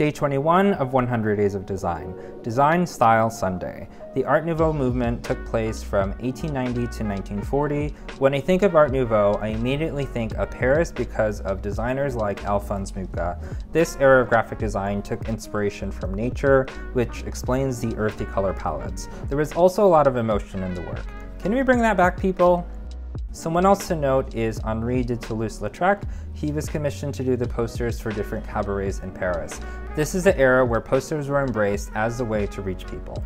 Day 21 of 100 Days of Design, Design Style Sunday. The Art Nouveau movement took place from 1890 to 1940. When I think of Art Nouveau, I immediately think of Paris because of designers like Alphonse Mucha. This era of graphic design took inspiration from nature, which explains the earthy color palettes. There was also a lot of emotion in the work. Can we bring that back, people? Someone else to note is Henri de Toulouse-Lautrec. He was commissioned to do the posters for different cabarets in Paris. This is the era where posters were embraced as the way to reach people.